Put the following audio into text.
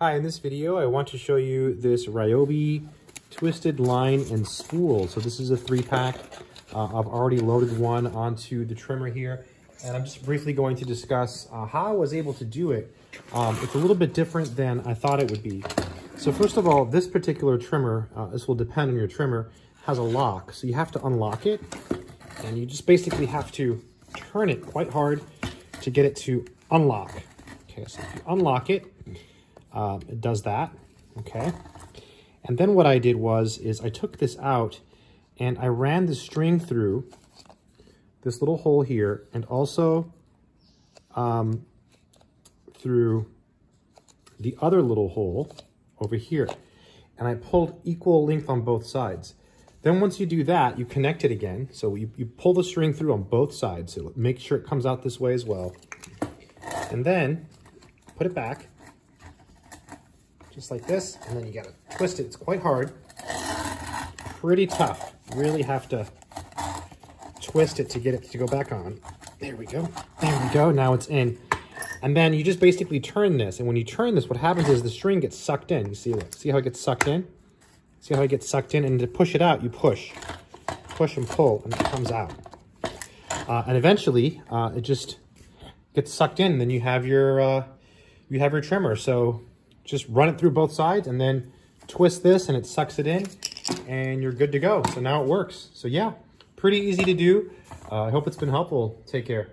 Hi, in this video, I want to show you this Ryobi twisted line and spool. So this is a three pack. Uh, I've already loaded one onto the trimmer here, and I'm just briefly going to discuss uh, how I was able to do it. Um, it's a little bit different than I thought it would be. So first of all, this particular trimmer, uh, this will depend on your trimmer, has a lock. So you have to unlock it, and you just basically have to turn it quite hard to get it to unlock. Okay, so if you unlock it, um, it does that, okay? And then what I did was, is I took this out and I ran the string through this little hole here and also um, through the other little hole over here. And I pulled equal length on both sides. Then once you do that, you connect it again. So you, you pull the string through on both sides. So make sure it comes out this way as well. And then put it back just like this, and then you gotta twist it. It's quite hard, pretty tough. Really have to twist it to get it to go back on. There we go, there we go, now it's in. And then you just basically turn this, and when you turn this, what happens is the string gets sucked in. You see, look, see how it gets sucked in? See how it gets sucked in? And to push it out, you push. Push and pull, and it comes out. Uh, and eventually, uh, it just gets sucked in, and then you have your, uh, you have your trimmer. So just run it through both sides and then twist this and it sucks it in and you're good to go. So now it works. So yeah, pretty easy to do. Uh, I hope it's been helpful. Take care.